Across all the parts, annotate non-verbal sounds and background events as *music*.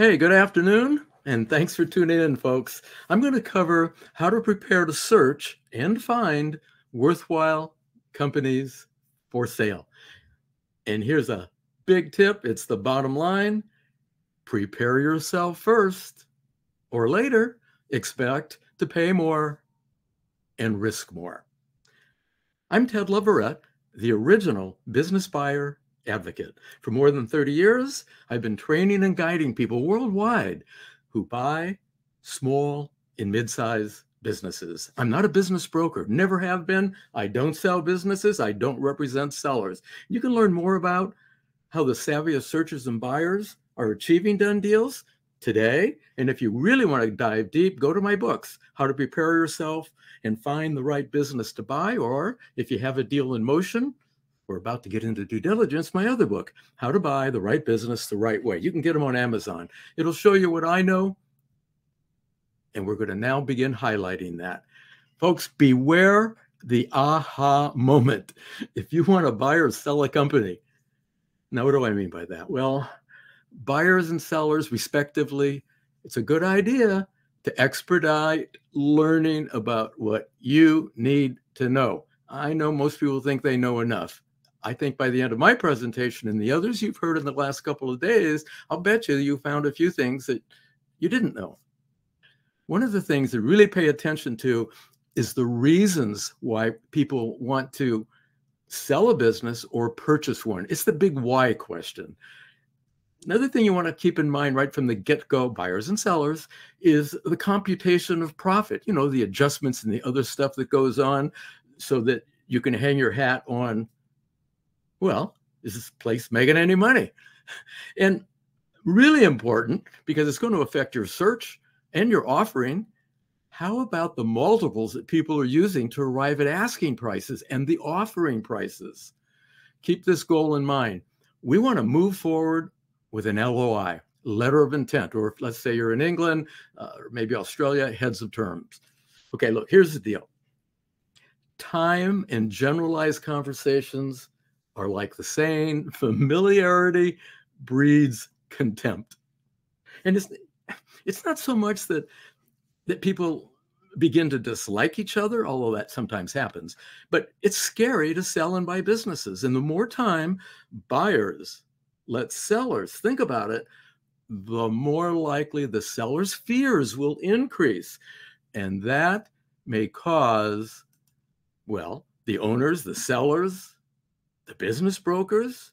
Hey, good afternoon, and thanks for tuning in, folks. I'm going to cover how to prepare to search and find worthwhile companies for sale. And here's a big tip it's the bottom line prepare yourself first, or later, expect to pay more and risk more. I'm Ted Leverette, the original business buyer advocate. For more than 30 years, I've been training and guiding people worldwide who buy small and mid-sized businesses. I'm not a business broker, never have been. I don't sell businesses, I don't represent sellers. You can learn more about how the savviest searchers and buyers are achieving done deals today. And if you really want to dive deep, go to my books, How to Prepare Yourself and Find the Right Business to Buy. Or if you have a deal in motion, we're about to get into due diligence, my other book, How to Buy the Right Business the Right Way. You can get them on Amazon. It'll show you what I know. And we're going to now begin highlighting that. Folks, beware the aha moment. If you want to buy or sell a company, now what do I mean by that? Well, buyers and sellers, respectively, it's a good idea to expedite learning about what you need to know. I know most people think they know enough. I think by the end of my presentation and the others you've heard in the last couple of days, I'll bet you you found a few things that you didn't know. One of the things to really pay attention to is the reasons why people want to sell a business or purchase one. It's the big why question. Another thing you want to keep in mind right from the get go, buyers and sellers, is the computation of profit, you know, the adjustments and the other stuff that goes on so that you can hang your hat on well, is this place making any money? And really important because it's going to affect your search and your offering. How about the multiples that people are using to arrive at asking prices and the offering prices? Keep this goal in mind. We want to move forward with an LOI, letter of intent, or let's say you're in England uh, or maybe Australia, heads of terms. Okay, look, here's the deal time and generalized conversations are like the saying *laughs* familiarity breeds contempt. And it's it's not so much that that people begin to dislike each other, although that sometimes happens, but it's scary to sell and buy businesses. And the more time buyers let sellers think about it, the more likely the seller's fears will increase. And that may cause, well, the owners, the sellers, the business brokers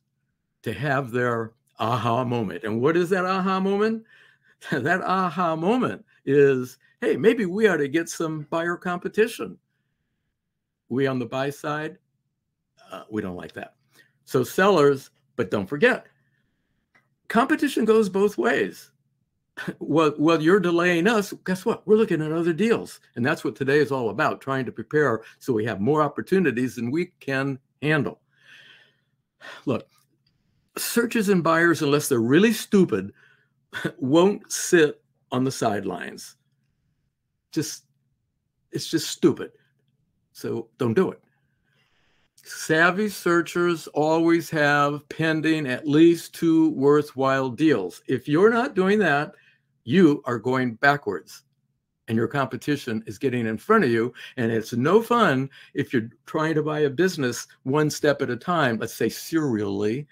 to have their aha moment. And what is that aha moment? *laughs* that aha moment is hey, maybe we ought to get some buyer competition. We on the buy side, uh, we don't like that. So, sellers, but don't forget, competition goes both ways. *laughs* well, well, you're delaying us. Guess what? We're looking at other deals. And that's what today is all about trying to prepare so we have more opportunities than we can handle. Look, searches and buyers, unless they're really stupid, *laughs* won't sit on the sidelines. Just, it's just stupid. So don't do it. Savvy searchers always have pending at least two worthwhile deals. If you're not doing that, you are going backwards and your competition is getting in front of you. And it's no fun if you're trying to buy a business one step at a time, let's say serially,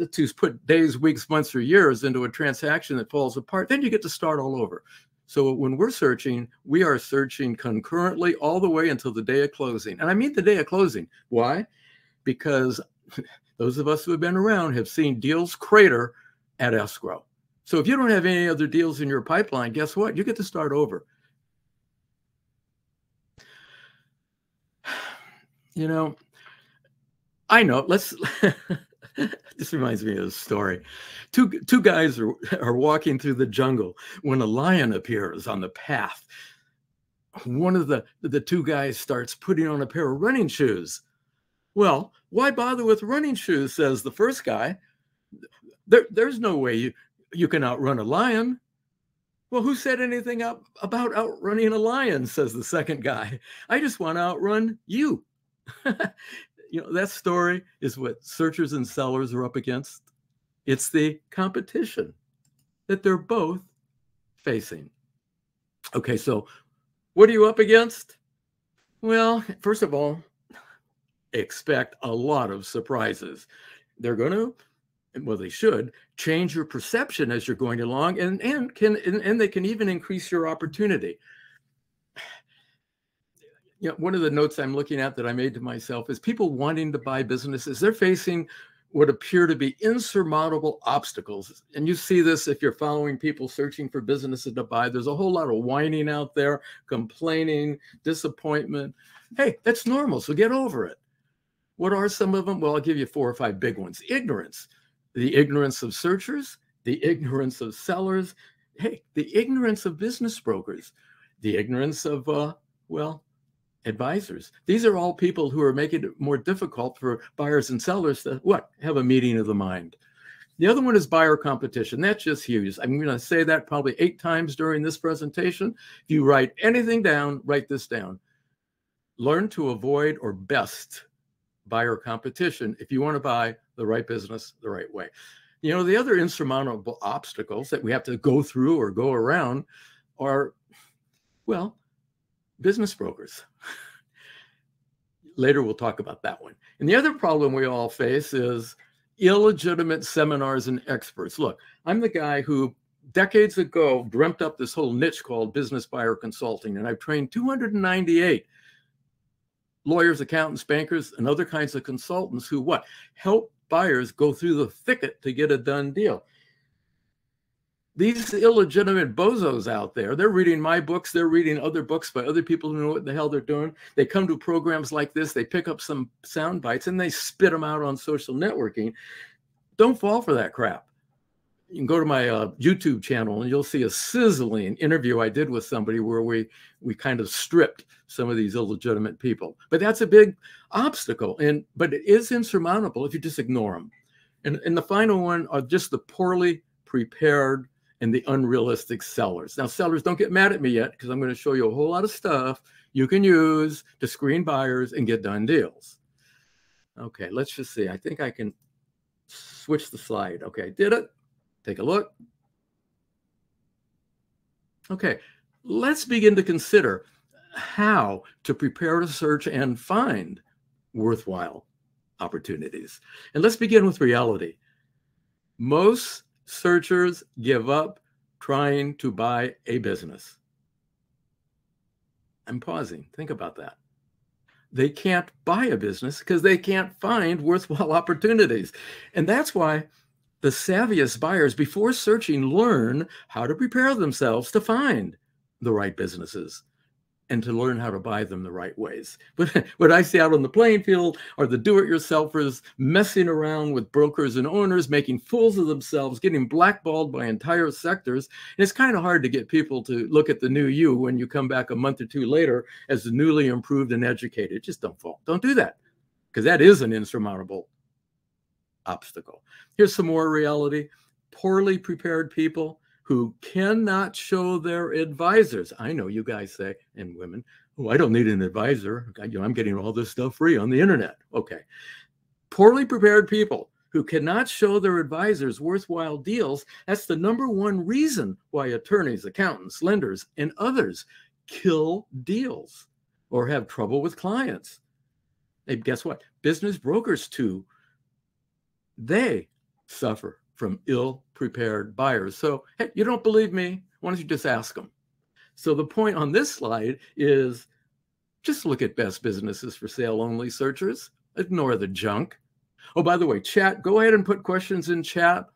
uh, to put days, weeks, months, or years into a transaction that falls apart. Then you get to start all over. So when we're searching, we are searching concurrently all the way until the day of closing. And I mean the day of closing. Why? Because *laughs* those of us who have been around have seen deals crater at escrow. So if you don't have any other deals in your pipeline, guess what? You get to start over. You know, I know. Let's. *laughs* this reminds me of a story. Two two guys are, are walking through the jungle when a lion appears on the path. One of the the two guys starts putting on a pair of running shoes. Well, why bother with running shoes? Says the first guy. There, there's no way you you can outrun a lion. Well, who said anything up about outrunning a lion? Says the second guy. I just want to outrun you. *laughs* you know, that story is what searchers and sellers are up against. It's the competition. that they're both facing. Okay, so what are you up against? Well, first of all, expect a lot of surprises. They're going to, well, they should change your perception as you're going along, and and can and, and they can even increase your opportunity. You know, one of the notes I'm looking at that I made to myself is people wanting to buy businesses. They're facing what appear to be insurmountable obstacles. And you see this if you're following people searching for businesses to buy. There's a whole lot of whining out there, complaining, disappointment. Hey, that's normal. So get over it. What are some of them? Well, I'll give you four or five big ones ignorance, the ignorance of searchers, the ignorance of sellers, hey, the ignorance of business brokers, the ignorance of, uh, well, advisors. These are all people who are making it more difficult for buyers and sellers to what? Have a meeting of the mind. The other one is buyer competition. That's just huge. I'm going to say that probably eight times during this presentation. If you write anything down, write this down. Learn to avoid or best buyer competition if you want to buy the right business the right way. You know, the other insurmountable obstacles that we have to go through or go around are, well, business brokers. Later, we'll talk about that one. And the other problem we all face is illegitimate seminars and experts. Look, I'm the guy who decades ago dreamt up this whole niche called business buyer consulting, and I've trained 298 lawyers, accountants, bankers, and other kinds of consultants who what help buyers go through the thicket to get a done deal these illegitimate bozos out there, they're reading my books, they're reading other books by other people who know what the hell they're doing. They come to programs like this, they pick up some sound bites and they spit them out on social networking. Don't fall for that crap. You can go to my uh, YouTube channel and you'll see a sizzling interview I did with somebody where we we kind of stripped some of these illegitimate people. But that's a big obstacle, and but it is insurmountable if you just ignore them. And and the final one are just the poorly prepared and the unrealistic sellers. Now, sellers, don't get mad at me yet because I'm going to show you a whole lot of stuff you can use to screen buyers and get done deals. Okay, let's just see. I think I can switch the slide. Okay, I did it. Take a look. Okay, let's begin to consider how to prepare to search and find worthwhile opportunities. And let's begin with reality. Most searchers give up trying to buy a business. I'm pausing. Think about that. They can't buy a business because they can't find worthwhile *laughs* opportunities. And that's why the savviest buyers, before searching, learn how to prepare themselves to find the right businesses and to learn how to buy them the right ways. *laughs* But what I see out on the playing field are the do-it-yourselfers messing around with brokers and owners, making fools of themselves, getting blackballed by entire sectors. And it's kind of hard to get people to look at the new you when you come back a month or two later as newly improved and educated. Just don't fall. Don't do that because that is an insurmountable obstacle. Here's some more reality. Poorly prepared people who cannot show their advisors. I know you guys say, and women, oh, I don't need an advisor. I, you know, I'm getting all this stuff free on the internet. Okay. Poorly prepared people who cannot show their advisors worthwhile deals. That's the number one reason why attorneys, accountants, lenders, and others kill deals or have trouble with clients. And guess what? Business brokers, too, they suffer from ill prepared buyers. So, hey, you don't believe me? Why don't you just ask them? So, the point on this slide is just look at best businesses for sale only searchers, ignore the junk. Oh, by the way, chat, go ahead and put questions in chat.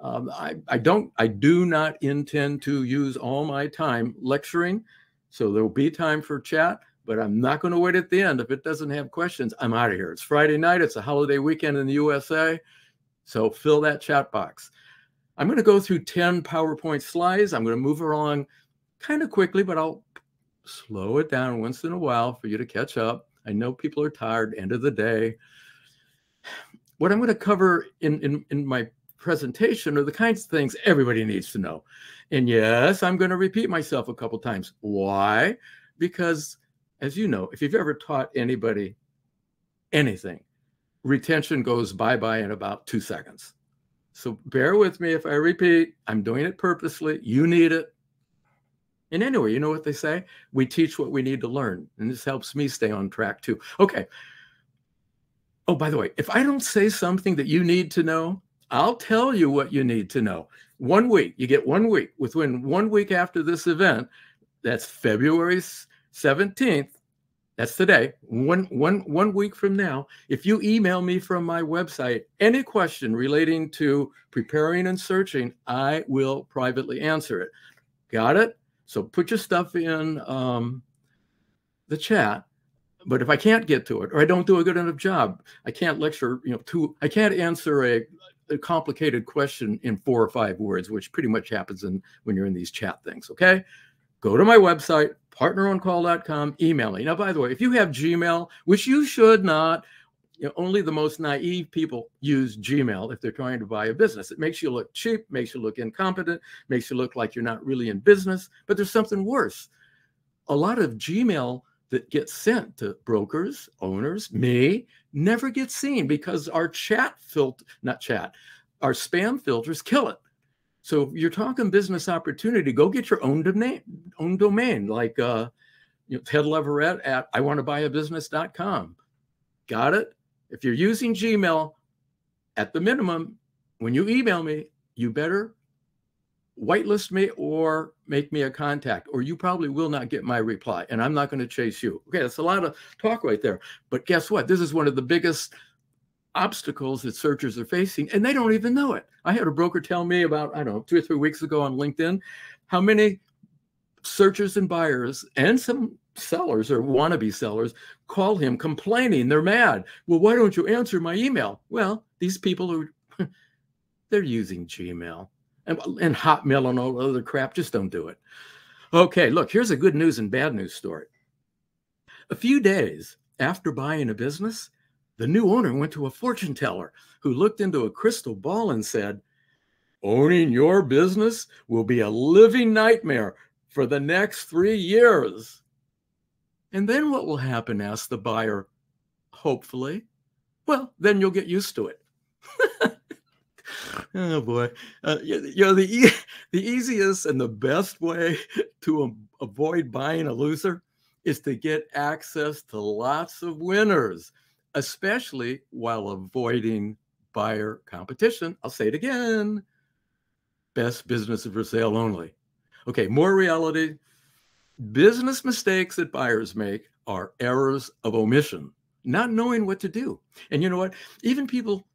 Um, I, I don't, I do not intend to use all my time lecturing. So there will be time for chat, but I'm not going to wait at the end. If it doesn't have questions, I'm out of here. It's Friday night. It's a holiday weekend in the USA. So fill that chat box. I'm going to go through 10 PowerPoint slides. I'm going to move along kind of quickly, but I'll slow it down once in a while for you to catch up. I know people are tired, end of the day. What I'm going to cover in, in, in my presentation are the kinds of things everybody needs to know. And yes, I'm going to repeat myself a couple times. Why? Because, as you know, if you've ever taught anybody anything, retention goes bye bye in about two seconds. So bear with me if I repeat. I'm doing it purposely. You need it. And anyway, you know what they say? We teach what we need to learn. And this helps me stay on track too. Okay. Oh, by the way, if I don't say something that you need to know, I'll tell you what you need to know. One week, you get one week. Within one week after this event, that's February 17th. That's today. One, one, one week from now, if you email me from my website any question relating to preparing and searching, I will privately answer it. Got it? So put your stuff in um, the chat. But if I can't get to it, or I don't do a good enough job, I can't lecture. You know, to I can't answer a, a complicated question in four or five words, which pretty much happens in when you're in these chat things. Okay, go to my website, partneroncall.com, email me. Now, by the way, if you have Gmail, which you should not, you know, only the most naive people use Gmail if they're trying to buy a business. It makes you look cheap, makes you look incompetent, makes you look like you're not really in business. But there's something worse. A lot of Gmail that gets sent to brokers, owners, me, never gets seen because our chat filter, not chat, our spam filters kill it. So if you're talking business opportunity, go get your own domain, own domain like uh, you know, Ted Leverette at I want to buy a business.com. Got it? If you're using Gmail, at the minimum, when you email me, you better whitelist me or make me a contact, or you probably will not get my reply. And I'm not going to chase you. Okay, that's a lot of talk right there. But guess what? This is one of the biggest obstacles that searchers are facing, and they don't even know it. I had a broker tell me about, I don't know, two or three weeks ago on LinkedIn, how many searchers and buyers and some sellers or wannabe sellers call him complaining. They're mad. Well, why don't you answer my email? Well, these people are *laughs* they're using Gmail and, and Hotmail and all other crap. Just don't do it. Okay, look, here's a good news and bad news story. A few days after buying a business, the new owner went to a fortune teller who looked into a crystal ball and said, Owning your business will be a living nightmare for the next three years. And then what will happen? asked the buyer. Hopefully. Well, then you'll get used to it. *laughs* oh boy. Uh, you, know, the, e- *laughs* the easiest and the best way *laughs* to avoid buying a loser is to get access to lots of winners, especially while avoiding buyer competition. I'll say it again best business for sale only. Okay, more reality, Business mistakes that buyers make are errors of omission, not knowing what to do. And you know what? Even people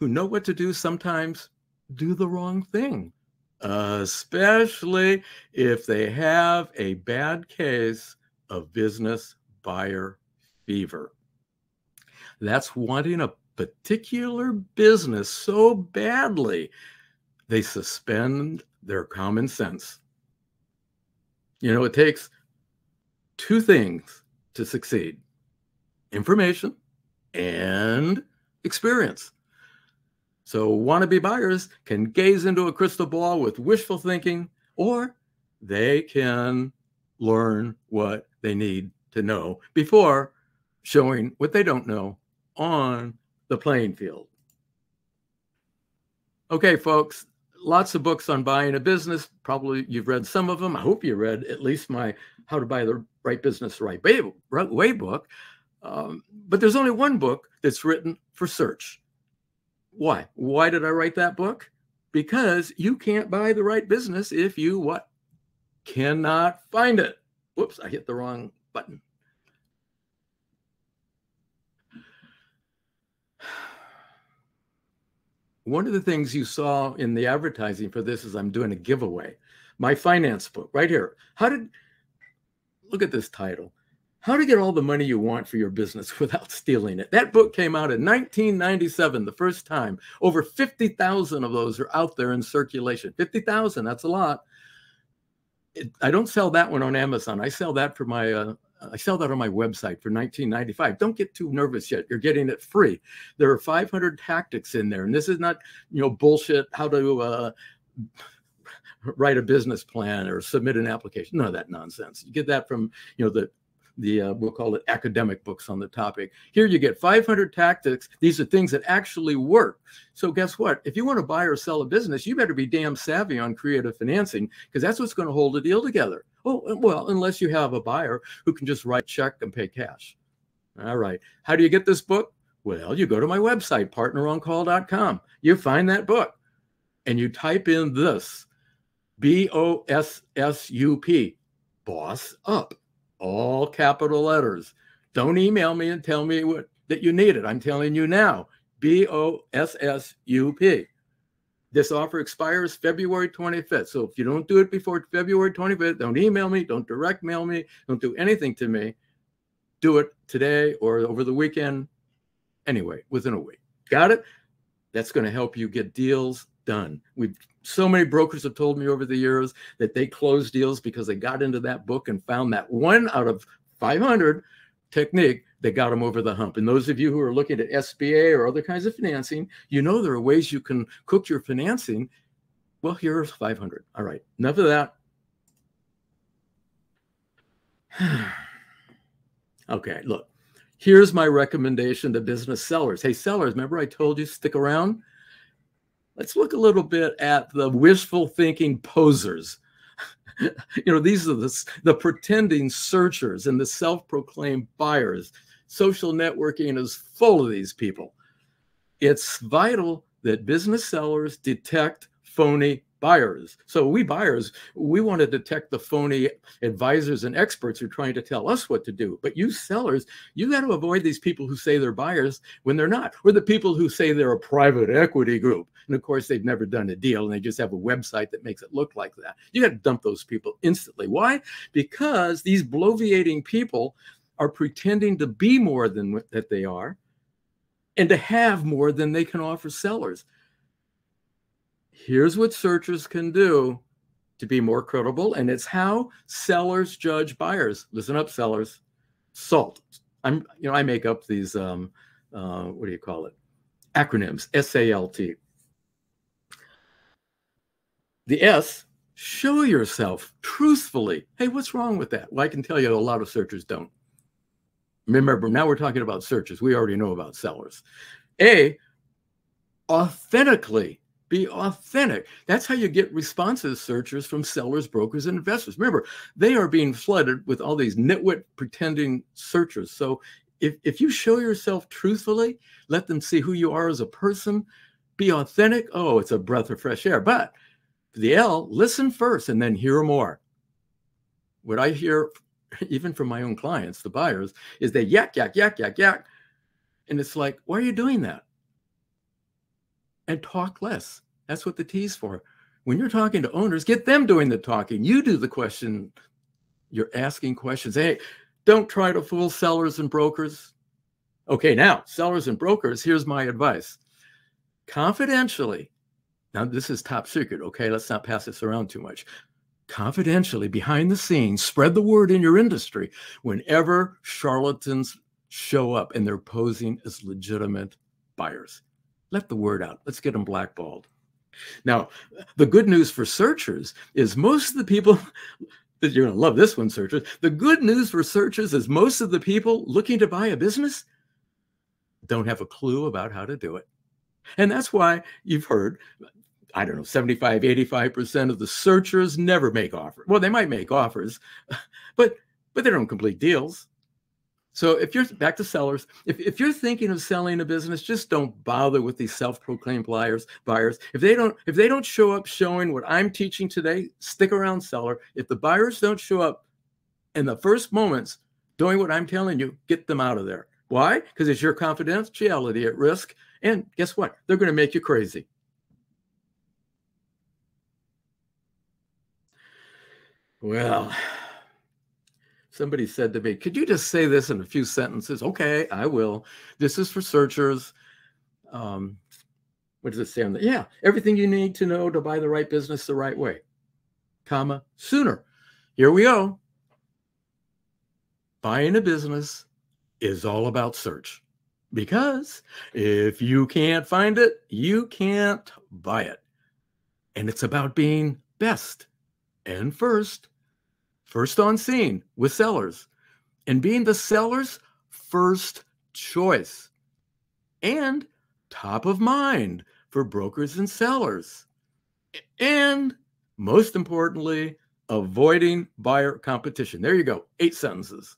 who know what to do sometimes do the wrong thing, especially if they have a bad case of business buyer fever. That's wanting a particular business so badly, they suspend their common sense you know, it takes two things to succeed information and experience. So, wannabe buyers can gaze into a crystal ball with wishful thinking, or they can learn what they need to know before showing what they don't know on the playing field. Okay, folks, lots of books on buying a business. Probably you've read some of them. I hope you read at least my How to Buy the Right Business the Right Way, book. Um, but there's only one book that's written for search. Why? Why did I write that book? Because you can't buy the right business if you what? Cannot find it. Whoops, I hit the wrong button. One of the things you saw in the advertising for this is I'm doing a giveaway. My finance book right here. How did look at this title? How to get all the money you want for your business *laughs* without stealing it. That book came out in 1997, the first time. Over 50,000 of those are out there in circulation. 50,000, that's a lot. It, I don't sell that one on Amazon. I sell that for my uh, I sell that on my website for 19.95. Don't get too nervous yet. You're getting it free. There are 500 tactics in there, and this is not you know bullshit. How to uh, *laughs* write a business plan or submit an application. None of that nonsense. You get that from you know the the uh, we'll call it academic books on the topic. Here you get 500 tactics. These are things that actually work. So guess what? If you want to buy or sell a business, you better be damn savvy on creative financing because that's what's going to hold a deal together. Oh, well, unless you have a buyer who can just write check and pay cash. All right. How do you get this book? Well, you go to my website, partneroncall.com. You find that book and you type in this B O S S U P, boss up, all capital letters. Don't email me and tell me what, that you need it. I'm telling you now B O S S U P. This offer expires February 25th. So if you don't do it before February 25th, don't email me, don't direct mail me, don't do anything to me. Do it today or over the weekend. Anyway, within a week. Got it? That's going to help you get deals done. We've so many brokers have told me over the years that they closed deals because they got into that book and found that one out of 500 technique that got them over the hump. And those of you who are looking at SBA or other kinds of financing, you know there are ways you can cook your financing. Well, here's 500. All right, enough of that. *sighs* okay, look, here's my recommendation to business sellers. Hey, sellers, remember I told you stick around? Let's look a little bit at the wishful thinking posers. *laughs* you know, these are the, the pretending searchers and the self proclaimed buyers. Social networking is full of these people. It's vital that business sellers detect phony buyers. So we buyers, we want to detect the phony advisors and experts who are trying to tell us what to do. But you sellers, you got to avoid these people who say they're buyers when they're not, or the people who say they're a private equity group. And of course, they've never done a deal and they just have a website that makes it look like that. You got to dump those people instantly. Why? Because these bloviating people are pretending to be more than that they are and to have more than they can offer sellers here's what searchers can do to be more credible, and it's how sellers judge buyers. Listen up, sellers. SALT. I'm, you know, I make up these. Um, uh, what do you call it? Acronyms. S A L T. The S. Show yourself truthfully. Hey, what's wrong with that? Well, I can tell you a lot of searchers don't. Remember, now we're talking about searchers. We already know about sellers. A. Authentically be authentic. That's how you get responses searchers from sellers, brokers, and investors. Remember, they are being flooded with all these nitwit pretending searchers. So if, if you show yourself truthfully, let them see who you are as a person, be authentic. Oh, it's a breath of fresh air. But the L, listen first and then hear more. What I hear, *laughs* even from my own clients, the buyers, is they yak, yak, yak, yak, yak. And it's like, why are you doing that? and talk less. That's what the T is for. When you're talking to owners, get them doing the talking. You do the question. You're asking questions. Hey, don't try to fool sellers and brokers. Okay, now, sellers and brokers, here's my advice. Confidentially, now this is top secret, okay? Let's not pass this around too much. Confidentially, behind the scenes, spread the word in your industry whenever charlatans show up and they're posing as legitimate buyers. Let the word out. Let's get them blackballed. Now, the good news for searchers is most of the people *laughs* that you're going to love this one, searchers. The good news for searchers is most of the people looking to buy a business don't have a clue about how to do it. And that's why you've heard, I don't know, 75, 85% of the searchers never make offers. Well, they might make offers, *laughs* but but they don't complete deals. So if you're back to sellers, if, if you're thinking of selling a business, just don't bother with these self-proclaimed buyers. Buyers, if they don't if they don't show up showing what I'm teaching today, stick around, seller. If the buyers don't show up in the first moments doing what I'm telling you, get them out of there. Why? Because it's your confidentiality at risk, and guess what? They're going to make you crazy. Well somebody said to me, Could you just say this in a few sentences? Okay, I will. This is for searchers. Um, what does it say on the? Yeah, everything you need to know to buy the right business the right way, comma, sooner. Here we go. Buying a business is all about search because if you can't find it, you can't buy it. And it's about being best and first first on scene with sellers. and being the seller's first choice and top of mind for brokers and sellers. And most importantly, avoiding buyer competition. There you go, eight sentences.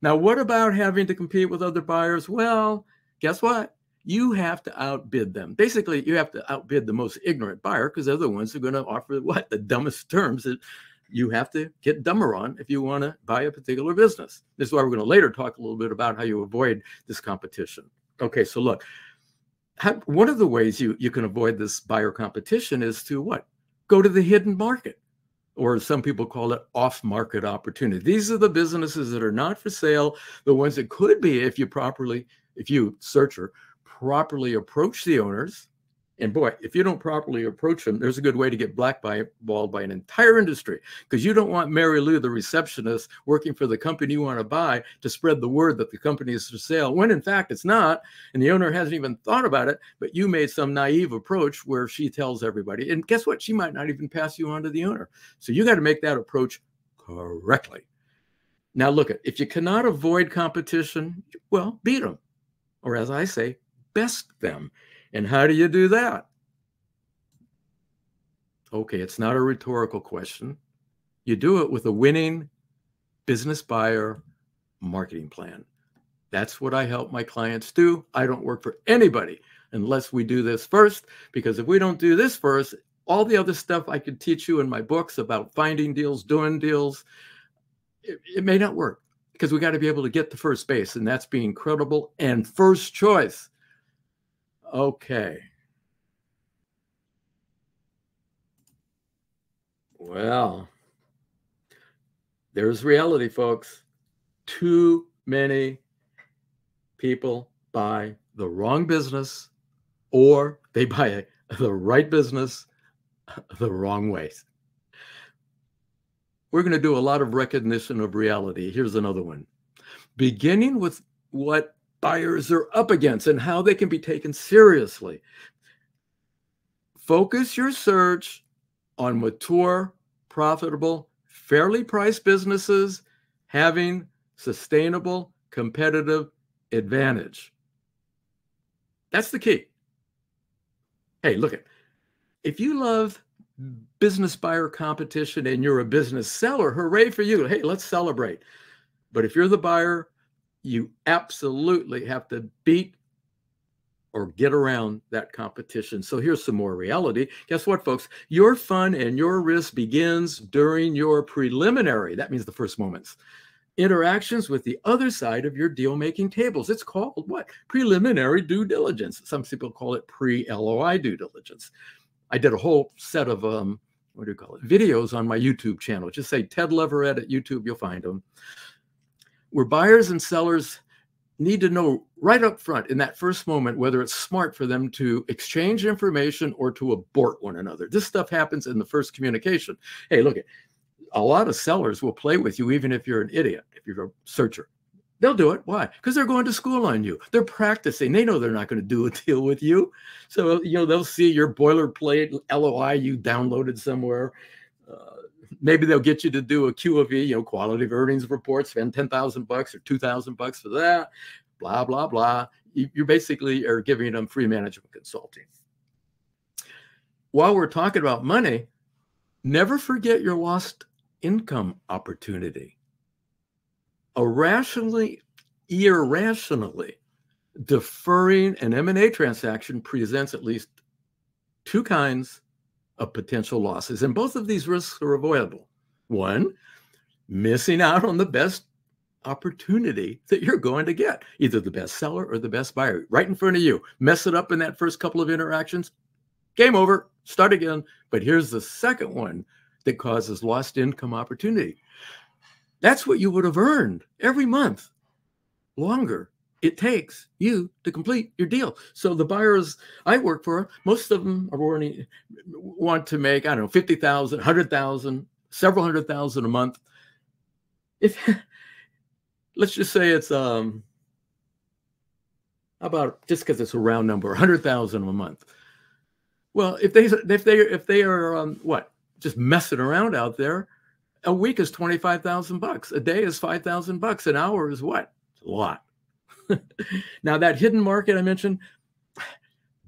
Now, what about having to compete with other buyers? Well, guess what? You have to outbid them. Basically, you have to outbid the most ignorant buyer because they're the ones who are going to offer what? The dumbest terms that you have to get dumber on if you want to buy a particular business. This is why we're going to later talk a little bit about how you avoid this competition. Okay, so look, how, one of the ways you, you can avoid this buyer competition is to what? Go to the hidden market, or some people call it off market opportunity. These are the businesses that are not for sale, the ones that could be if you properly, if you, searcher, properly approach the owners and boy, if you don't properly approach them, there's a good way to get blackballed by an entire industry because you don't want Mary Lou, the receptionist working for the company you want to buy, to spread the word that the company is for sale when in fact it's not. And the owner hasn't even thought about it, but you made some naive approach where she tells everybody. And guess what? She might not even pass you on to the owner. So you got to make that approach correctly. Now, look at if you cannot avoid competition, well, beat them. Or as I say, best them. And how do you do that? Okay, it's not a rhetorical question. You do it with a winning business buyer marketing plan. That's what I help my clients do. I don't work for anybody unless we do this first, because if we don't do this first, all the other stuff I could teach you in my books about finding deals, doing deals, it, it may not work because we got to be able to get to first base, and that's being credible and first choice. Okay. Well, there's reality, folks. Too many people buy the wrong business or they buy *laughs* the right business *laughs* the wrong ways. We're going to do a lot of recognition of reality. Here's another one. Beginning with what buyers are up against and how they can be taken seriously. Focus your search on mature, profitable, fairly priced businesses having sustainable competitive advantage. That's the key. Hey, look at if you love business buyer competition and you're a business seller, hooray for you. Hey, let's celebrate. But if you're the buyer you absolutely have to beat or get around that competition. So here's some more reality. Guess what, folks? Your fun and your risk begins during your preliminary, that means the first moments, interactions with the other side of your deal making tables. It's called what? Preliminary due diligence. Some people call it pre LOI due diligence. I did a whole set of, um, what do you call it, videos on my YouTube channel. Just say Ted Leverette at YouTube, you'll find them where buyers and sellers need to know right up front in that first moment whether it's smart for them to exchange information or to abort one another. This stuff happens in the first communication. Hey, look, a lot of sellers will play with you even if you're an idiot, if you're a searcher. They'll do it. Why? Because they're going to school on you. They're practicing. They know they're not going to do a *laughs* deal with you. So, you know, they'll see your boilerplate LOI you downloaded somewhere. Uh, maybe they'll get you to do a Q of E, you know, quality of earnings report, spend 10,000 bucks or 2,000 bucks for that, blah, blah, blah. You, you basically are giving them free management consulting. While we're talking about money, never forget your lost income opportunity. Irrationally, irrationally deferring an M&A transaction presents at least two kinds of potential losses. And both of these risks are avoidable. One, missing out on the best opportunity that you're going to get, either the best seller or the best buyer right in front of you. Mess it up in that first couple of interactions, game over, start again. But here's the second one that causes lost income opportunity. That's what you would have earned every month longer it takes you to complete your deal. So the buyers I work for, most of them are wanting, want to make, I don't know, 50,000, 100,000, several hundred thousand a month. If *laughs* let's just say it's um about just because it's a round number, 100,000 a month. Well, if they if they if they are um, what just messing around out there, a week is 25,000 bucks. A day is 5,000 bucks. An hour is what? It's a lot. *laughs* now that hidden market I mentioned,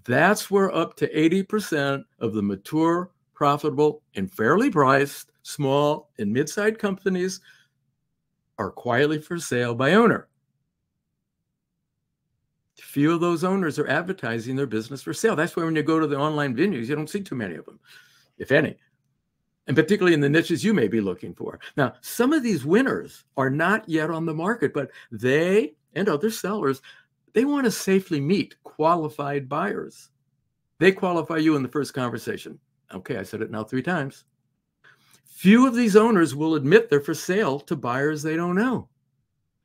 that's where up to 80% of the mature, profitable, and fairly priced small and mid-sized companies are quietly for sale by owner. Few of those owners are advertising their business for sale. That's why when you go to the online venues, you don't see too many of them, if any and particularly in the niches you may be looking for. Now, some of these winners are not yet on the market, but they and other sellers, they want to safely meet qualified buyers. They qualify you in the first conversation. Okay, I said it now three times. Few of these owners will admit they're for sale to buyers they don't know.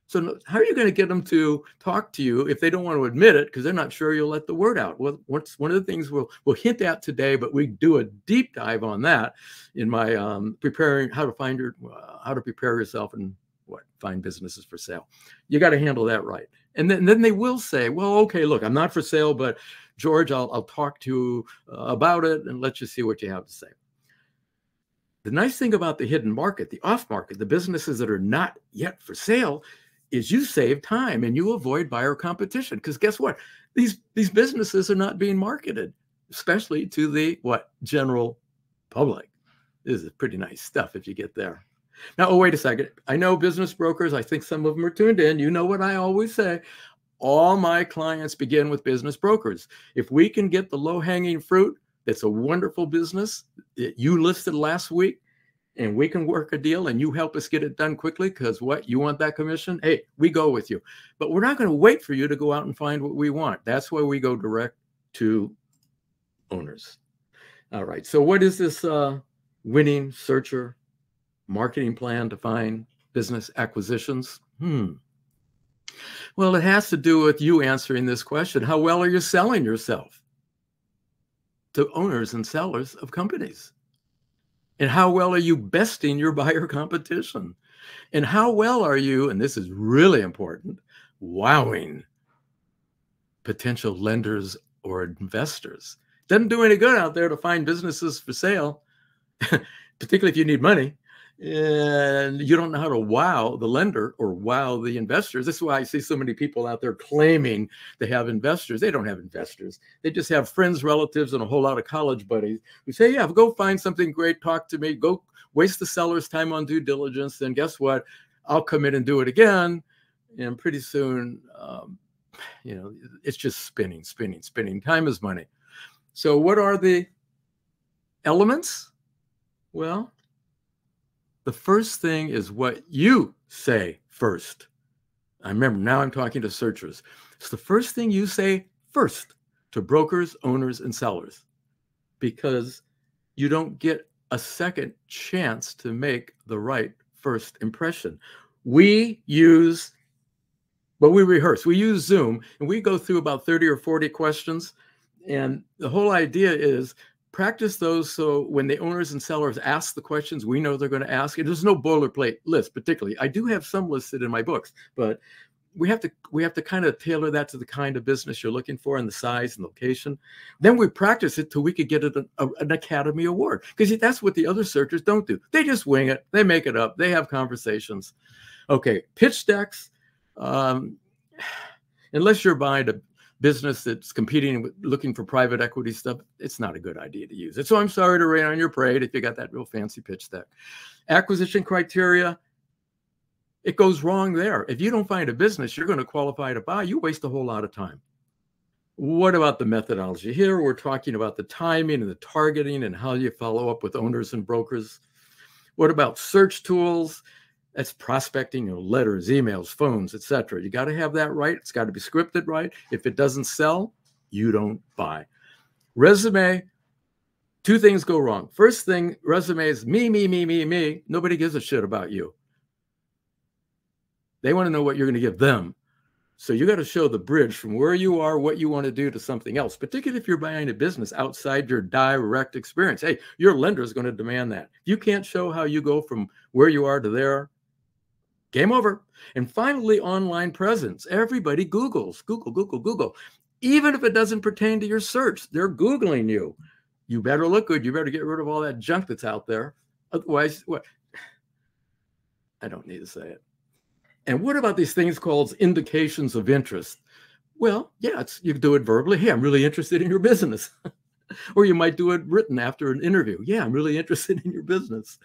So how are you going to get them to talk to you if they don't want to admit it because they're not sure you'll let the word out? Well, what's one of the things we'll we'll hint at today, but we do a deep dive on that in my um, preparing how to find your uh, how to prepare yourself and what find businesses for sale. You got to handle that right, and then then they will say, well, okay, look, I'm not for sale, but George, I'll I'll talk to you uh, about it and let you see what you have to say. The nice thing about the hidden market, the off market, the businesses that are not yet for sale is you save time and you avoid buyer competition. Because guess what? These these businesses are not being marketed especially to the what general public. This is pretty nice stuff if you get there now oh wait a second. I know business brokers i think some of them are tuned in. You know what i always say all my clients begin with business brokers. If we can get the low hanging fruit that's a wonderful business that you listed last week and we can work a deal and you help us get it done quickly because what you want that commission? Hey we go with you. But we're not going to wait for you to go out and find what we want. That's why we go direct to owners. All right. So what is this uh, winning searcher marketing plan to find business acquisitions? Hmm. Well it has to do with you answering this question. How well are you selling yourself to owners and sellers of companies? And how well are you besting your buyer *laughs* competition? And how well are you, and this is really important, wowing potential lenders or investors? Doesn't do any good out there to find businesses for sale, *laughs* particularly if you need money and you don't know how to wow the lender or wow the investors. This is why I see so many people out there claiming they have investors. They don't have investors. They just have friends, relatives, and a whole lot of college buddies who say, Yeah, go find something great, talk to me, go waste the seller's time on due diligence. Then guess what? I'll come in and do it again. And pretty soon, um, you know, it's just spinning, spinning, spinning. Time is money. So, what are the elements? Well, the first thing is what you say first. I remember now I'm talking to searchers. It's the first thing you say first to brokers, owners, and sellers because you don't get a second chance to make the right first impression. We use, but we rehearse, we use Zoom and we go through about 30 or 40 questions. And the whole idea is practice those so when the owners and sellers ask the questions we know they're going to ask and there's no boilerplate list particularly. I do have some listed in my books but we have to we have to kind of tailor that to the kind of business you're looking for and the size and location. Then we practice it till we could get it a, an academy award because that's what the other searchers don't do. They just wing it they make it up they have conversations. Okay pitch decks um, *sighs* unless you're buying a business that's competing with looking for private equity stuff, it's not a good idea to use it. So I'm sorry to rain on your parade if you got that real fancy pitch deck. Acquisition criteria, it goes wrong there. If you don't find a business you're going to qualify to buy, you waste a whole lot of time. What about the methodology? Here we're talking about the timing and the targeting and how you follow up with owners and brokers. What about search tools? That's prospecting, you know, letters, emails, phones, etc. You got to have that right. It's got to be scripted right. If it doesn't sell, you don't buy. Resume, two things go wrong. First thing, resume is me, me, me, me, me. Nobody gives a shit about you. They want to know what you're going to give them. So you got to show the bridge from where you are, what you want to do to something else, particularly if you're buying a business outside your direct experience. Hey, your lender is going to demand that. You can't show how you go from where you are to there Game over. And finally, online presence. Everybody Googles, Google, Google, Google. Even if it doesn't pertain to your search, they're Googling you. You better look good. You better get rid of all that junk that's out there. Otherwise, what? *sighs* I don't need to say it. And what about these things called indications of interest? Well, yeah, it's, you do it verbally. Hey, I'm really interested in your business. *laughs* or you might do it written after an interview. Yeah, I'm really *laughs* interested in your business.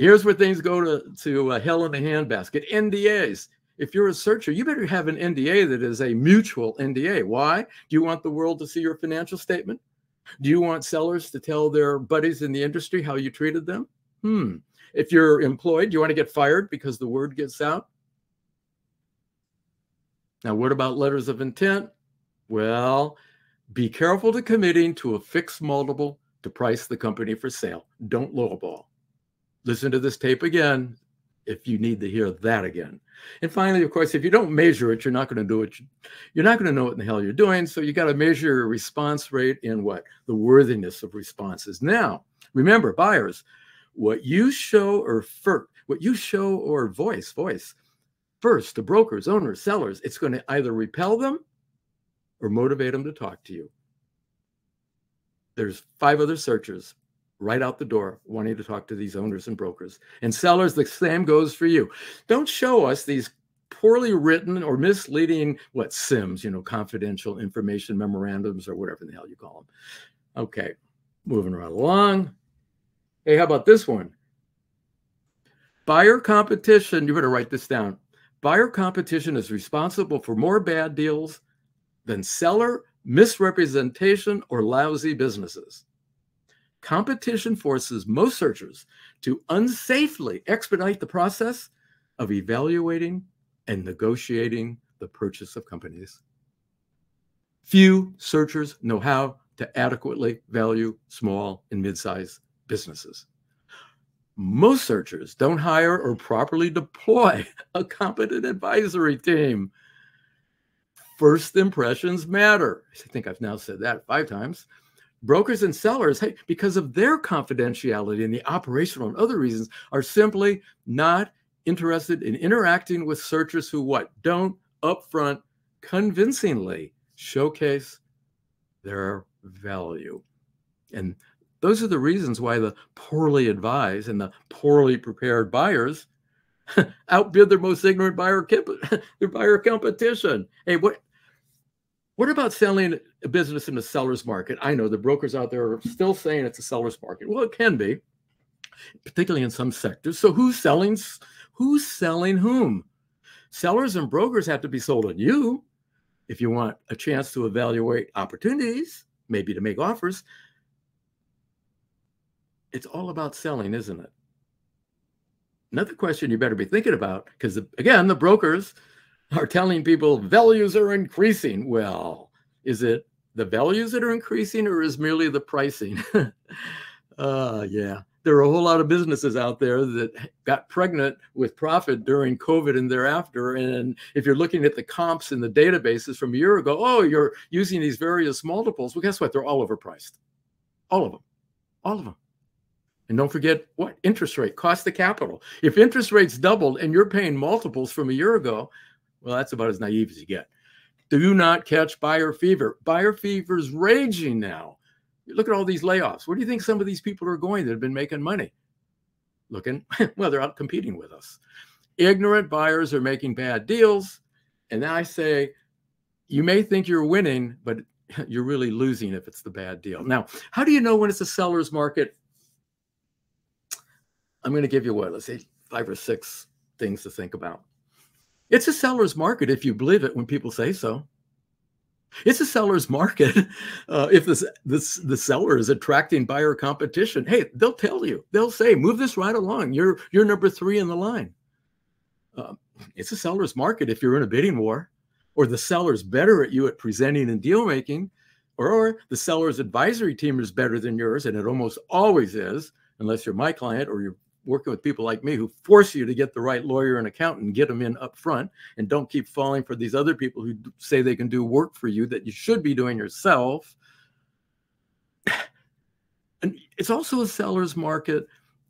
Here's where things go to, to uh, hell in a handbasket NDAs. If you're a searcher, you better have an NDA that is a mutual NDA. Why? Do you want the world to see your financial statement? Do you want sellers to tell their buddies in the industry how you treated them? Hmm. If you're employed, do you want to get fired because the word gets out? Now, what about letters of intent? Well, be careful to committing to a fixed multiple to price the company for sale. Don't lowball. Listen to this tape again if you need to hear that again. And finally, of course, if you don't measure it, you're not going to do it. You're not going to know what in the hell you're doing. So you got to measure your response rate in what? The worthiness of responses. Now, remember, buyers, what you show or fir- what you show or voice, voice first to brokers, owners, sellers, it's going to either repel them or motivate them to talk to you. There's five other searchers right out the door wanting to talk to these owners and brokers. And sellers, the same goes for you. Don't show us these poorly written or misleading what CIMs you know confidential information memorandums or whatever the hell you call them okay moving right along. Hey how about this one? Buyer competition you better write this down. Buyer competition is responsible for more bad deals than seller misrepresentation or lousy businesses competition forces most searchers to unsafely expedite the process of evaluating and negotiating the purchase of companies. Few searchers know how to adequately value small and mid-sized businesses. Most searchers don't hire or properly deploy *laughs* a competent advisory team. First impressions matter. I think I've now said that five times brokers and sellers, hey, because of their confidentiality and the operational and other reasons, are simply not interested in interacting with searchers who what don't upfront convincingly showcase their value. And those are the reasons why the poorly advised and the poorly prepared buyers *laughs* outbid their most ignorant buyer *laughs* their buyer competition. Hey, what what about selling a business in a seller's market? I know the brokers out there are still saying it's a seller's market. Well, it can be, particularly in some sectors. So who's selling? Who's selling whom? Sellers and brokers have to be sold on you if you want a chance to evaluate opportunities, maybe to make offers. It's all about selling, isn't it? Another question you better be thinking about, because again, the brokers are telling people values are increasing. Well, is it the values that are increasing or is merely the pricing? *laughs* uh, yeah, there are a whole lot of businesses out there that got pregnant with profit during COVID and thereafter. And if you're looking at the comps in the databases from a year ago, oh, you're using these various multiples. Well, guess what? They're all overpriced. All of them. All of them. And don't forget what interest rate, cost of capital. If interest rates doubled and you're paying multiples from a year ago, well, that's about as naive as you get. Do not catch buyer fever. Buyer fever is raging now. Look at all these layoffs. Where do you think some of these people are going that have been making money? Looking, *laughs* well, they're out competing with us. Ignorant buyers are making bad deals. And then I say, you may think you're winning, but *laughs* you're really losing if it's the bad deal. Now, how do you know when it's a seller's market? I'm going to give you what, let's say five or six things to think about. It's a seller's market if you believe it when people say so. It's a seller's market *laughs* uh, if this, this the seller is attracting buyer competition. Hey, they'll tell you. They'll say, "Move this right along. You're you're number three in the line." Uh, it's a seller's market if you're in a bidding war, or the seller's better at you at presenting and deal making, or, or the seller's advisory team is better than yours, and it almost always is, unless you're my client or you're working with people like me who force you to get the right lawyer and accountant get them in up front and don't keep falling for these other people who say they can do work for you that you should be doing yourself. *sighs* And it's also a seller's market.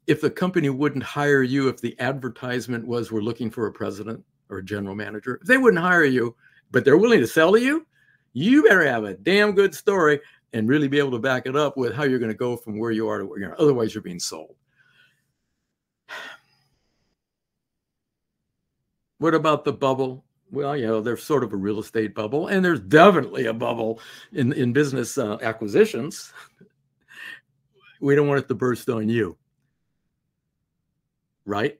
If the company wouldn't hire you if the advertisement was we're looking for a president or a general manager if they wouldn't hire you but they're willing to sell to you you better have a damn good story and really be able to back it up with how you're going to go from where you are to where you are. Otherwise you're being sold What about the bubble? Well, you know, there's sort of a real estate bubble, and there's definitely a bubble in, in business uh, acquisitions. we don't want it to burst on you. Right?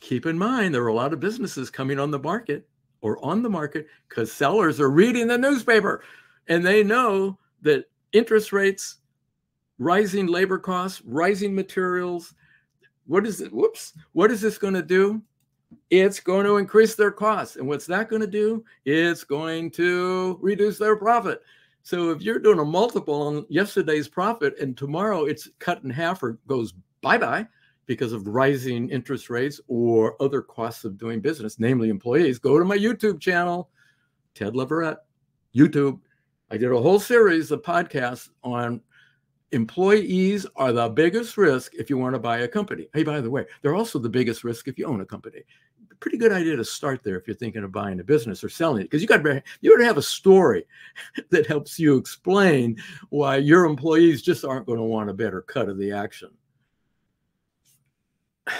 Keep in mind, there are a lot of businesses coming on the market or on the market because sellers are reading the newspaper and they know that interest rates, rising labor costs, rising materials. What is it? Whoops. What is this going to do? It's going to increase their costs. And what's that going to do? It's going to reduce their profit. So if you're doing a multiple on yesterday's profit and tomorrow it's cut in half or goes bye bye because of rising interest rates or other costs of doing business, namely employees, go to my YouTube channel, Ted Leverette, YouTube. I did a whole series of podcasts on employees are the biggest risk if you want to buy a company. Hey, by the way, they're also the biggest risk if you own a company. Pretty good idea to start there if you're thinking of buying a business or selling it, because you got you got to have a story *laughs* that helps you explain why your employees just aren't going to want a better cut of the action. *sighs*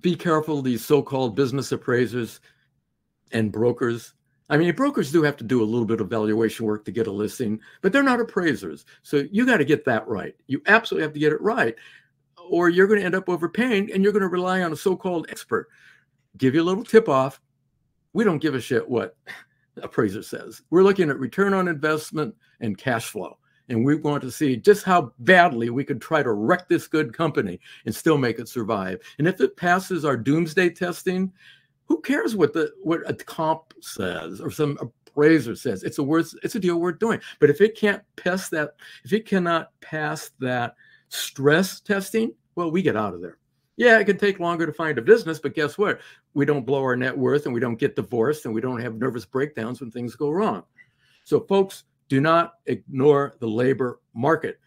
Be careful these so-called business appraisers and brokers I mean, brokers do have to do a little bit of valuation work to get a listing, but they're not appraisers. So you got to get that right. You absolutely have to get it right, or you're going to end up overpaying and you're going to rely on a so called expert. Give you a little tip off. We don't give a shit what *laughs* appraiser says. We're looking at return on investment and cash flow. And we want to see just how badly we could try to wreck this good company and still make it survive. And if it passes our doomsday testing, who cares what the what a comp says or some appraiser says? It's a worth it's a deal worth doing. But if it can't pass that, if it cannot pass that stress testing, well, we get out of there. Yeah, it can take longer to find a business, but guess what? We don't blow our net worth and we don't get divorced and we don't have nervous breakdowns when things go wrong. So, folks, do not ignore the labor market.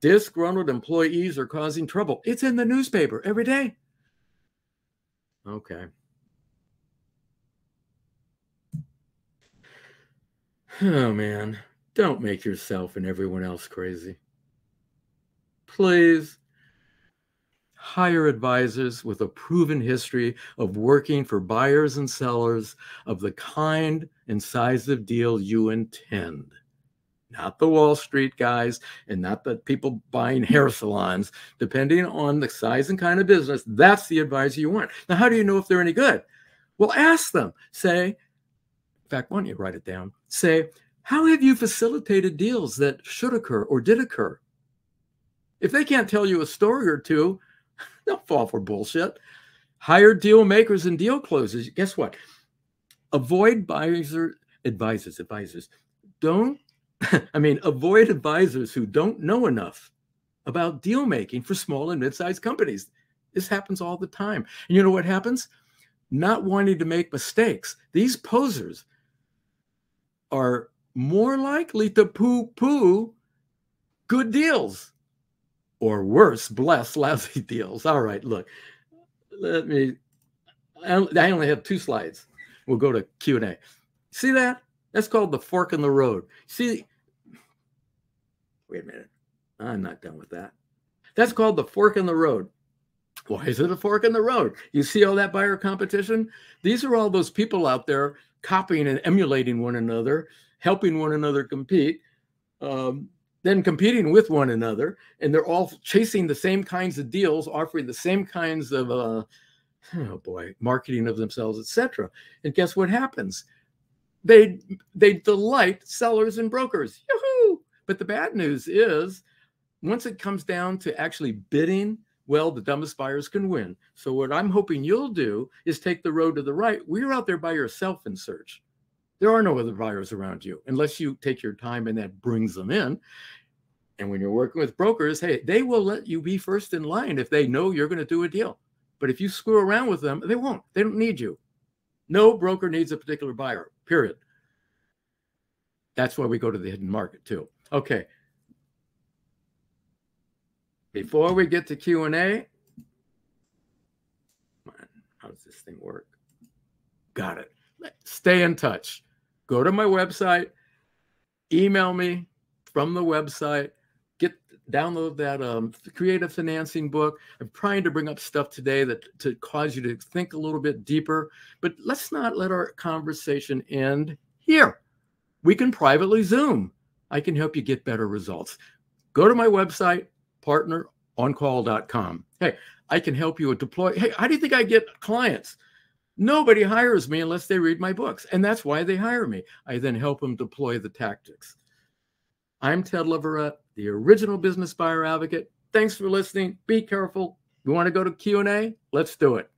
Disgruntled employees are causing trouble. It's in the newspaper every day. Okay. Oh man, don't make yourself and everyone else crazy. Please hire advisors with a proven history of working for buyers and sellers of the kind and size of deal you intend. Not the Wall Street guys and not the people buying hair salons. Depending on the size and kind of business, that's the advisor you want. Now, how do you know if they're any good? Well, ask them. Say, in fact, why don't you write it down? Say, how have you facilitated deals that should occur or did occur? If they can't tell you a story or two, *laughs* they'll fall for bullshit. Hire deal makers and deal closers. Guess what? Avoid advisor advisors, advisors. Don't, *laughs* I mean, avoid advisors who don't know enough about deal making for small and mid-sized companies. This happens all the time. And you know what happens? Not wanting to make mistakes. These posers are more likely to poo poo good deals or worse, bless lousy *laughs* deals. All right, look, let me, I only have two slides. We'll go to Q&A. See that? That's called the fork in the road. See, wait a minute. I'm not done with that. That's called the fork in the road. Why is it a fork in the road? You see all that buyer competition? These are all those people out there copying and emulating one another, helping one another compete, um, then competing with one another, and they're all chasing the same kinds of deals, offering the same kinds of uh, oh boy, marketing of themselves, etc. And guess what happens? They they delight sellers and brokers. Yoo-hoo! But the bad news is, once it comes down to actually bidding well, the dumbest buyers can win. So what I'm hoping you'll do is take the road to the right. We're out there by yourself in search. There are no other buyers around you unless you take your time and that brings them in. And when you're working with brokers, hey, they will let you be first in line if they know you're going to do a deal. But if you screw around with them, they won't. They don't need you. No broker needs a particular buyer, period. That's why we go to the hidden market too. Okay. Before we get to Q&A, how does this thing work? Got it. Stay in touch. Go to my website, email me from the website, get download that um, creative financing book. I'm trying to bring up stuff today that to cause you to think a little bit deeper. But let's not let our conversation end here. We can privately Zoom. I can help you get better results. Go to my website, partneroncall.com. Hey, I can help you deploy. Hey, how do you think I get clients? Nobody hires me unless they read my books. And that's why they hire me. I then help them deploy the tactics. I'm Ted Leverette, the original business buyer advocate. Thanks for listening. Be careful. You want to go to Q&A? Let's do it.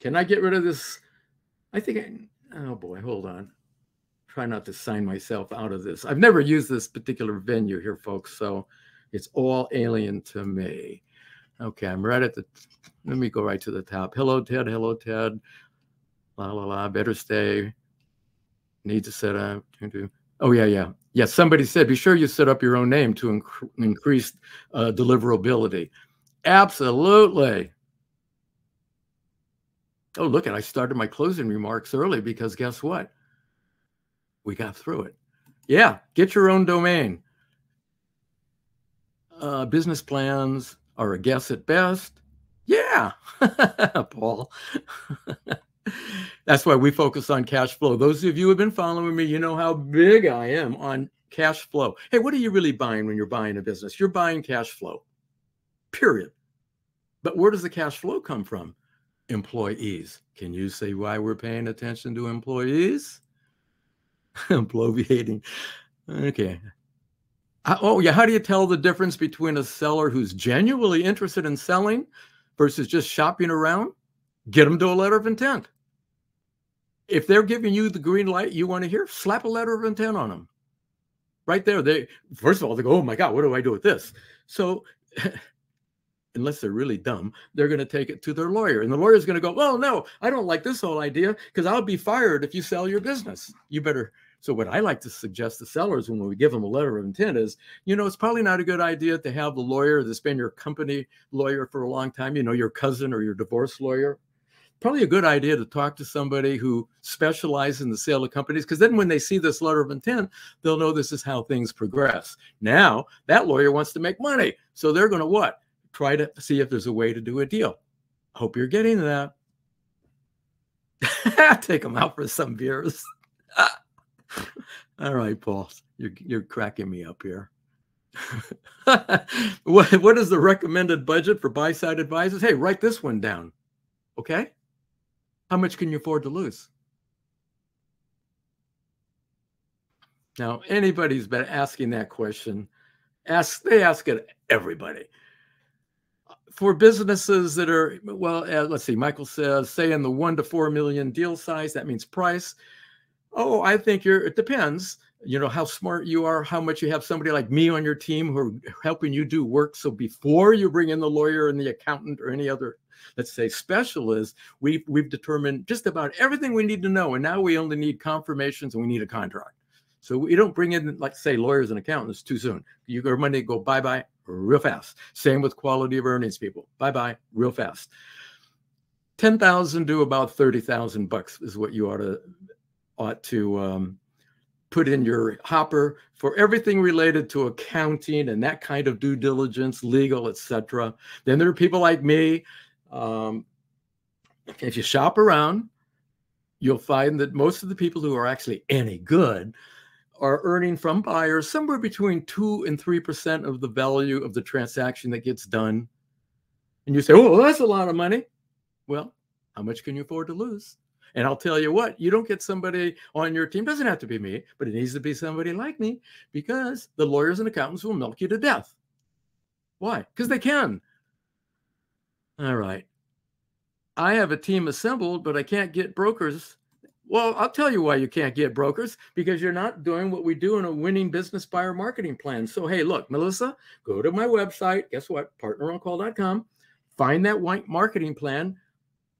Can I get rid of this? I think I, oh boy, hold on. Try not to sign myself out of this. I've never used this particular venue here, folks, so it's all alien to me. Okay, I'm right at the, let me go right to the top. Hello, Ted. Hello, Ted. La, la, la. Better stay. Need to set up. Oh, yeah, yeah. Yeah, somebody said be sure you set up your own name to inc increase uh, deliverability. Absolutely. Oh, look, and I started my closing remarks early because guess what? We got through it. Yeah, get your own domain. Uh, business plans, are a guess at best. Yeah, *laughs* Paul. *laughs* That's why we focus on cash flow. Those of you who have been following me, you know how big I am on cash flow. Hey, what are you really buying when you're buying a business? You're buying cash flow, period. But where does the cash flow come from? Employees. Can you say why we're paying attention to employees? *laughs* Employeeing. Okay, oh yeah, how do you tell the difference between a seller who's genuinely interested in selling versus just shopping around? Get them to a letter of intent. If they're giving you the green light you want to hear, slap a letter of intent on them. Right there, they first of all they go, "Oh my God, what do I do with this?" So, *laughs* unless they're really dumb, they're going to take it to their lawyer, and the lawyer's going to go, "Well, no, I don't like this whole idea because I'll be fired if you sell your business. You better so what I like to suggest to sellers when we give them a letter of intent is, you know, it's probably not a good idea to have the lawyer that's been your company lawyer for a long time, you know, your cousin or your divorce lawyer. Probably a good idea to talk to somebody who specializes in the sale of companies, because then when they see this letter of intent, they'll know this is how things progress. Now that lawyer wants to make money, so they're going to what? Try to see if there's a way to do a deal. Hope you're getting that. *laughs* Take them out for some beers. *laughs* All right, Paul, you're you're cracking me up here. *laughs* what what is the recommended budget for buy side advisors? Hey, write this one down. Okay. How much can you afford to lose? Now, anybody's been asking that question. Ask they ask it everybody. For businesses that are well, uh, let's see. Michael says, say in the one to four million deal size. That means price. Oh, I think you're, it depends, you know, how smart you are, how much you have somebody like me on your team who are helping you do work. So before you bring in the lawyer and the accountant or any other, let's say specialist, we've, we've determined just about everything we need to know. And now we only need confirmations and we need a contract. So we don't bring in, like say, lawyers and accountants too soon. You your money go bye-bye real fast. Same with quality of earnings people. Bye-bye real fast. 10,000 to about 30,000 bucks is what you ought to ought to um, put in your hopper for everything related to accounting and that kind of due diligence, legal, etc. Then there are people like me. Um, if you shop around, you'll find that most of the people who are actually any good are earning from buyers somewhere between two and three percent of the value of the transaction that gets done. And you say, "Oh, well, that's a lot of money." Well, how much can you afford to lose? And I'll tell you what, you don't get somebody on your team, doesn't have to be me, but it needs to be somebody like me because the lawyers and accountants will milk you to death. Why? Because they can. All right. I have a team assembled, but I can't get brokers. Well, I'll tell you why you can't get brokers because you're not doing what we do in a winning business buyer marketing plan. So, hey, look, Melissa, go to my website. Guess what? Partneroncall.com. Find that white marketing plan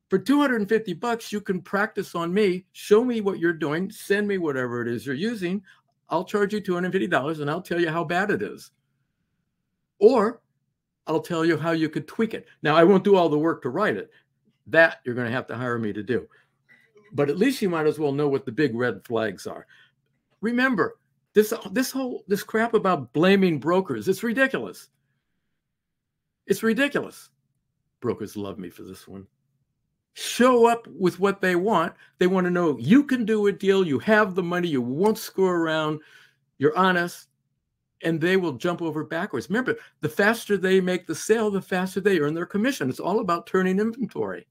for 250 bucks you can practice on me. Show me what you're doing. Send me whatever it is you're using. I'll charge you $250 and i'll tell you how bad it is. Or i'll tell you how you could tweak it. Now i won't do all the work to write it. That you're going to have to hire me to do. But at least you might as well know what the big red flags are. Remember This this whole this crap about blaming brokers, it's ridiculous. It's ridiculous. Brokers love me for this one. Show up with what they want. They want to know you can do a deal, you have the money, you won't screw around, you're honest, and they will jump over backwards. Remember, the faster they make the sale, the faster they earn their commission. It's all about turning inventory.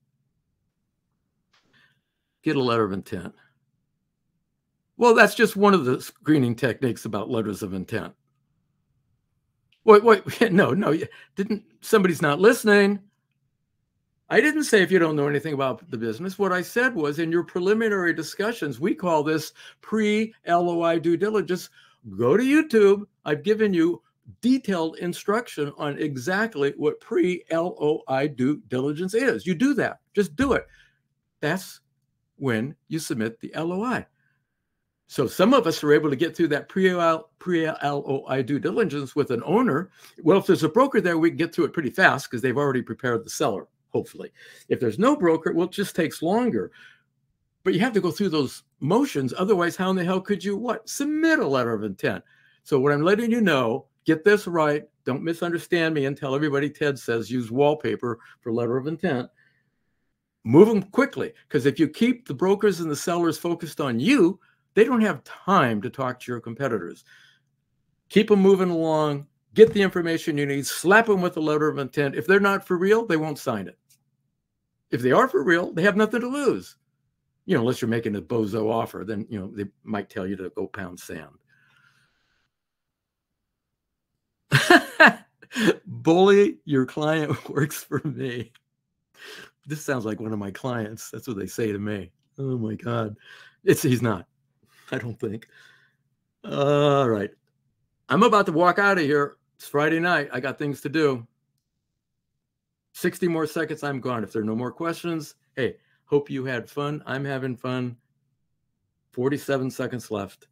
Get a letter of intent. Well, that's just one of the screening techniques about letters of intent. Wait, wait, *laughs* no, no, didn't somebody's not listening. I didn't say if you don't know anything about the business. What I said was in your preliminary discussions, we call this pre LOI due diligence. Go to YouTube. I've given you detailed instruction on exactly what pre LOI due diligence is. You do that, just do it. That's when you submit the LOI. So some of us are able to get through that pre-LOI due diligence with an owner. Well, if there's a broker there, we can get through it pretty fast because they've already prepared the seller, hopefully. If there's no broker, well, it just takes longer. But you have to go through those motions. Otherwise, how in the hell could you what? Submit a letter of intent. So what I'm letting you know, get this right. Don't misunderstand me and tell everybody Ted says use wallpaper for letter of intent. Move them quickly because if you keep the brokers and the sellers focused on you, they don't have time to talk to your competitors. Keep them moving along, get the information you need, slap them with a letter of intent. If they're not for real, they won't sign it. If they are for real, they have nothing to lose. You know, unless you're making a bozo offer, then you know they might tell you to go pound sand. *laughs* Bully your client *laughs* works for me. This sounds like one of my clients. That's what they say to me. Oh my God. It's he's not. I don't think. All right. I'm about to walk out of here. It's Friday night. I got things to do. 60 more seconds. I'm gone. If there are no more questions, hey, hope you had fun. I'm having fun. 47 seconds left.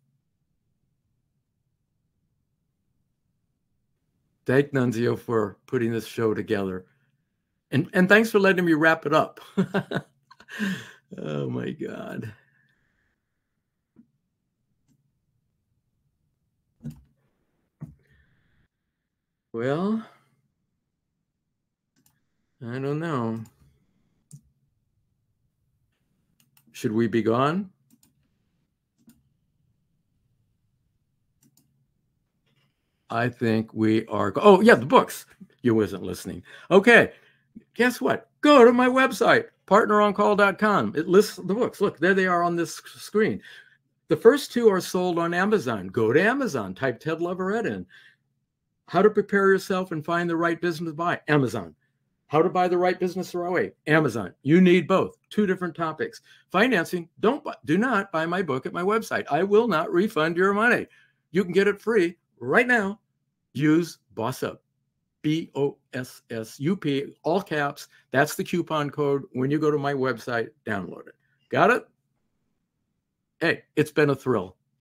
Thank Nunzio for putting this show together. And, and thanks for letting me wrap it up. *laughs* oh my God. Well, I don't know. Should we be gone? I think we are. Oh, yeah, the books. You wasn't listening. Okay. Guess what? Go to my website, partneroncall.com. It lists the books. Look, there they are on this screen. The first two are sold on Amazon. Go to Amazon, type Ted Leverette in. How to prepare yourself and find the right business to buy, Amazon. How to buy the right business the right way, Amazon. You need both. Two different topics. Financing, don't buy, do not buy my book at my website. I will not refund your money. You can get it free right now. Use Boss Up. B O S S U P, all caps. That's the coupon code. When you go to my website, download it. Got it? Hey, it's been a thrill.